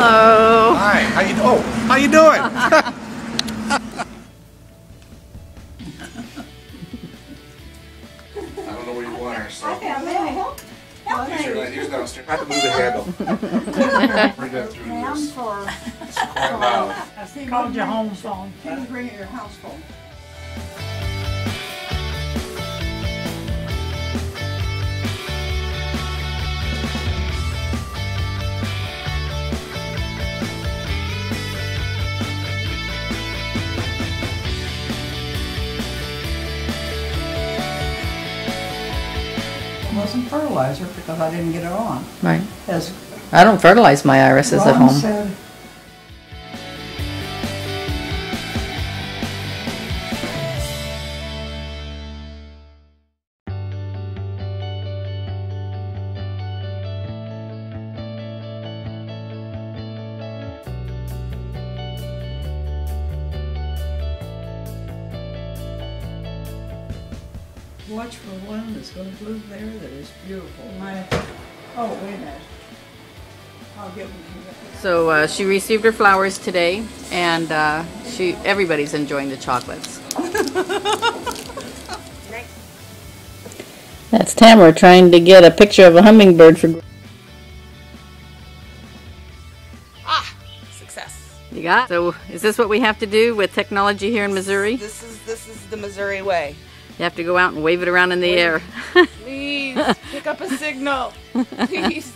Hello. Hi, how you, oh, how you doing? I don't know where you want her, so. Sure, here's downstairs. I have to move the handle. Bring that through this. It's quite loud. Called your home phone. You can bring it your house phone. Wasn't fertilizer because I didn't get it on. Right. As I don't fertilize my irises at Ron home. said, watch for one that's gonna bloom there that is beautiful. My, oh, wait a minute. I'll get one. So uh, she received her flowers today, and uh, she everybody's enjoying the chocolates. That's Tamara trying to get a picture of a hummingbird for. Ah, success. You got. So is this what we have to do with technology here in Missouri? This is this is the Missouri way. You have to go out and wave it around in the air. Please pick up a signal. Please.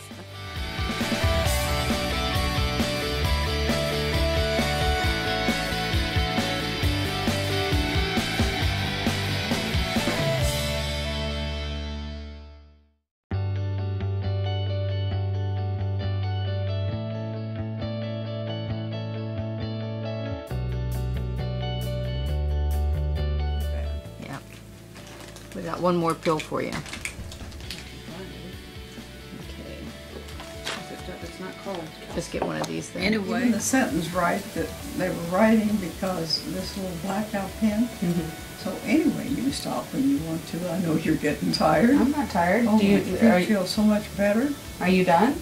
We got one more pill for you. Okay. It's not cold. Just get one of these then. Anyway. the sentence right that they were writing because this little blackout pen. Mm-hmm. So anyway, you stop when you want to. I know you're getting tired. I'm not tired. Oh, Do you, my feet are, you- feel so much better. are you done?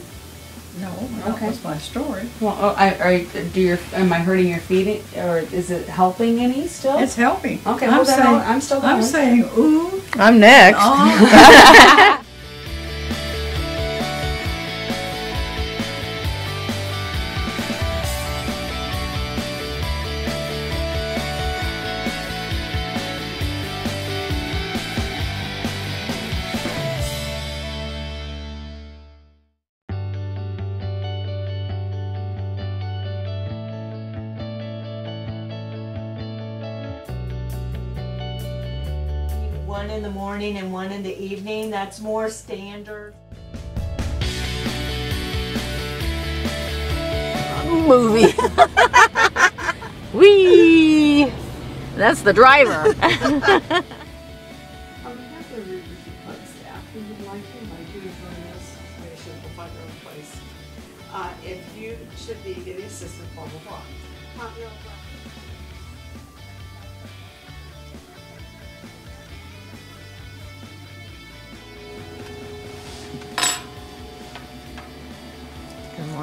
No, that Okay. was my story. Well, oh, I, are you- do your am I hurting your feet or is it helping any still? It's helping. Okay, I'm hold that saying. I'm still I'm saying ooh. I'm next. ah. One in the morning and one in the evening, that's more standard. movie. Wee! That's the driver. On behalf of the Riverview Club staff, we would like to invite you to join us at Simplify Your Own Place. Uh, if you should be getting assistance for the walk.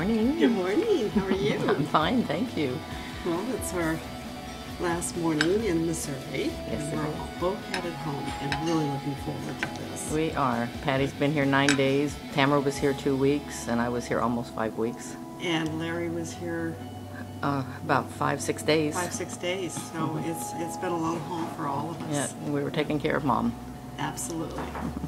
Morning. Good morning, how are you? I'm fine, thank you. Well, it's our last morning in Missouri. Yes, and We're is. both headed home and really looking forward to this. We are. Patty's been here nine days. Tamara was here two weeks, and I was here almost five weeks. And Larry was here Uh, about five, six days. five, six days, so it's, it's been a long haul for all of us. Yeah, we were taking care of mom. Absolutely.